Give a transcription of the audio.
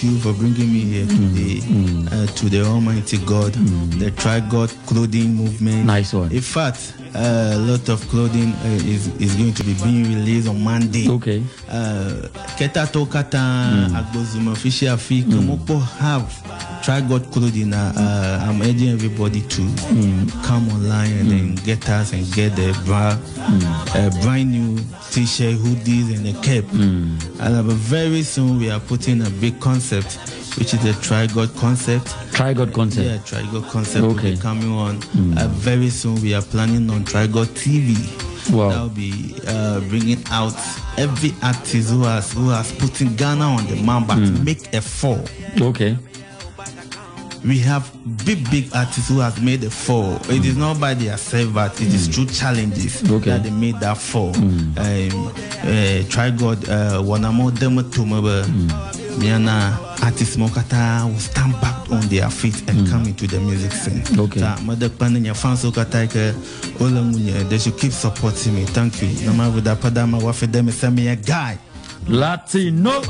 thank you for bringing me here today uh, to the Almighty God, the Tri God Clothing Movement. Nice one. In fact, uh, a lot of clothing uh, is, is going to be being released on Monday. Okay. Uh, Keta Tokata, Agbozuma Official Fee, Komopo have Try God Clothing. Uh, I'm urging everybody to come online and then get us and get the bra, uh, brand new t-shirt, hoodies, and a cap. And uh, very soon we are putting a big concept, which is the Try God concept. Try God concept. Yeah, Trigo concept will be coming on. Uh, very soon we are planning on Trigo TV. Wow. That will be uh, bringing out every artist who has who has putting Ghana on the map, but make a fall. Okay. We have big big artists who has made a fall. It is not by themselves, but it is through challenges Okay. that they made that fall. Um, uh, try God, uh, wanamo demo tumaba. Miana artists mokata will stand back on their feet and come into the music scene. Okay. Sa mother pandin ya fans okata ke ola munye they should keep supporting me. Thank you. Nama vuda padama wafe dem send me a guy. Latino.